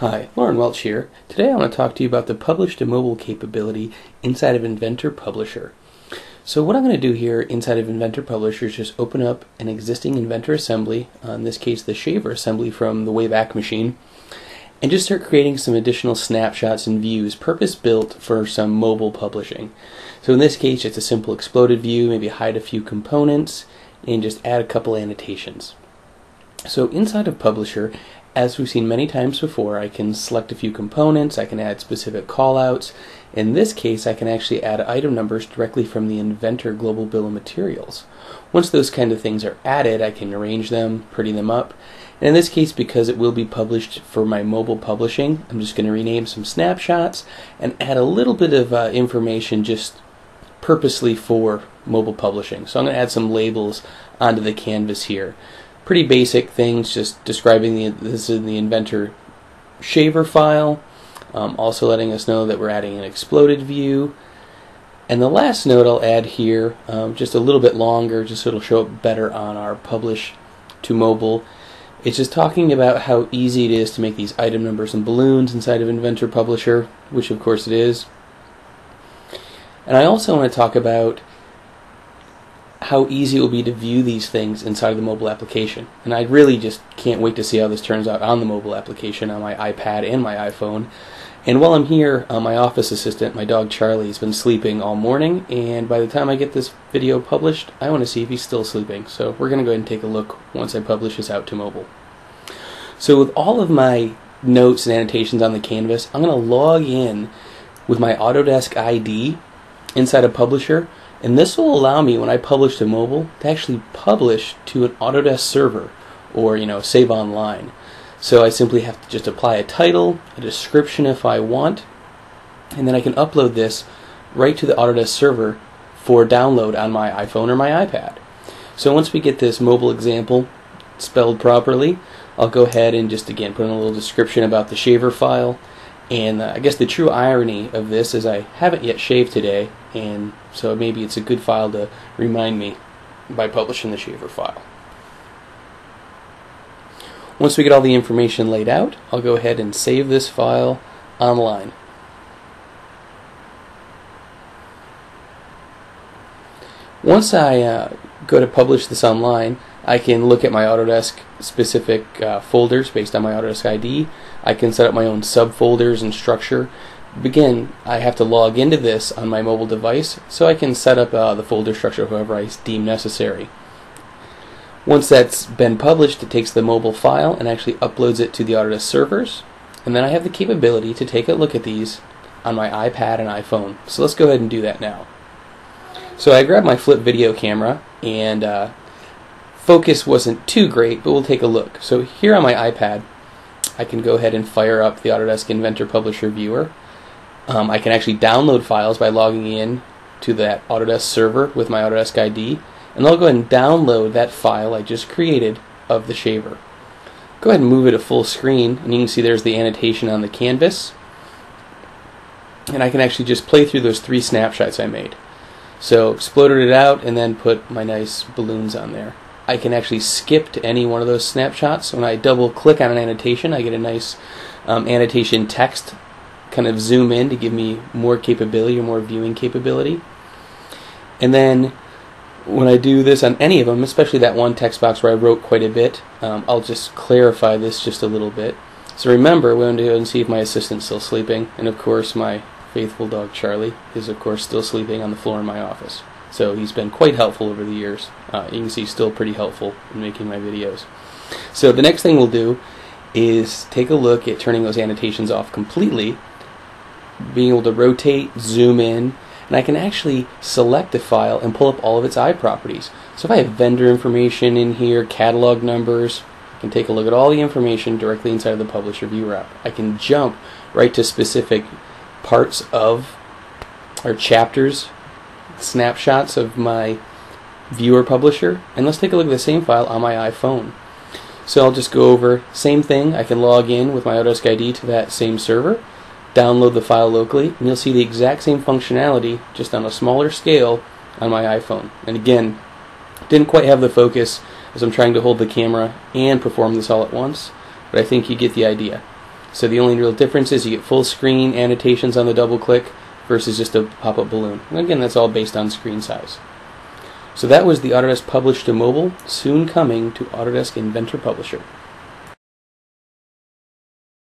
Hi, Lauren Welch here. Today I want to talk to you about the publish to mobile capability inside of Inventor Publisher. So what I'm going to do here inside of Inventor Publisher is just open up an existing Inventor assembly, uh, in this case the Shaver assembly from the Wayback Machine, and just start creating some additional snapshots and views purpose built for some mobile publishing. So in this case it's a simple exploded view, maybe hide a few components, and just add a couple annotations. So inside of Publisher, as we've seen many times before, I can select a few components, I can add specific callouts. In this case, I can actually add item numbers directly from the Inventor Global Bill of Materials. Once those kind of things are added, I can arrange them, pretty them up. And in this case, because it will be published for my mobile publishing, I'm just going to rename some snapshots and add a little bit of uh, information just purposely for mobile publishing. So I'm going to add some labels onto the canvas here pretty basic things, just describing the this is the inventor shaver file. Um, also letting us know that we're adding an exploded view. And the last note I'll add here, um, just a little bit longer, just so it'll show up better on our publish to mobile. It's just talking about how easy it is to make these item numbers and balloons inside of Inventor Publisher, which of course it is. And I also want to talk about how easy it will be to view these things inside of the mobile application. And I really just can't wait to see how this turns out on the mobile application on my iPad and my iPhone. And while I'm here, uh, my office assistant, my dog Charlie, has been sleeping all morning. And by the time I get this video published, I want to see if he's still sleeping. So we're going to go ahead and take a look once I publish this out to mobile. So with all of my notes and annotations on the canvas, I'm going to log in with my Autodesk ID inside a Publisher and this will allow me, when I publish to mobile, to actually publish to an Autodesk server or, you know, save online. So I simply have to just apply a title, a description if I want, and then I can upload this right to the Autodesk server for download on my iPhone or my iPad. So once we get this mobile example spelled properly, I'll go ahead and just again put in a little description about the shaver file and uh, I guess the true irony of this is I haven't yet shaved today, and so maybe it's a good file to remind me by publishing the shaver file. Once we get all the information laid out, I'll go ahead and save this file online. Once I uh, go to publish this online, I can look at my Autodesk specific uh, folders based on my Autodesk ID. I can set up my own subfolders and structure. Again, I have to log into this on my mobile device so I can set up uh, the folder structure however I deem necessary. Once that's been published, it takes the mobile file and actually uploads it to the Autodesk servers. And then I have the capability to take a look at these on my iPad and iPhone. So let's go ahead and do that now. So I grabbed my flip video camera and uh, focus wasn't too great, but we'll take a look. So here on my iPad, I can go ahead and fire up the Autodesk Inventor Publisher Viewer. Um, I can actually download files by logging in to that Autodesk server with my Autodesk ID, and I'll go ahead and download that file I just created of the shaver. Go ahead and move it to full screen, and you can see there's the annotation on the canvas. And I can actually just play through those three snapshots I made. So exploded it out and then put my nice balloons on there. I can actually skip to any one of those snapshots. When I double click on an annotation, I get a nice um, annotation text kind of zoom in to give me more capability or more viewing capability. And then when I do this on any of them, especially that one text box where I wrote quite a bit, um, I'll just clarify this just a little bit. So remember, we're going to go and see if my assistant's still sleeping. And of course, my faithful dog Charlie is, of course, still sleeping on the floor in my office. So he's been quite helpful over the years. Uh, you can see he's still pretty helpful in making my videos. So the next thing we'll do is take a look at turning those annotations off completely, being able to rotate, zoom in, and I can actually select a file and pull up all of its iProperties. So if I have vendor information in here, catalog numbers, I can take a look at all the information directly inside of the Publisher view app. I can jump right to specific parts of or chapters snapshots of my viewer publisher and let's take a look at the same file on my iPhone. So I'll just go over same thing. I can log in with my Autodesk ID to that same server, download the file locally, and you'll see the exact same functionality just on a smaller scale on my iPhone. And again, didn't quite have the focus as I'm trying to hold the camera and perform this all at once, but I think you get the idea. So the only real difference is you get full screen annotations on the double click versus just a pop-up balloon. And again, that's all based on screen size. So that was the Autodesk Publish to Mobile, soon coming to Autodesk Inventor Publisher.